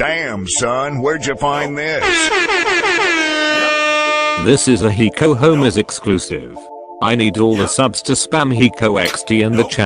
Damn, son, where'd you find this? This is a Hiko Homers exclusive. I need all the subs to spam Hiko XT in the chat.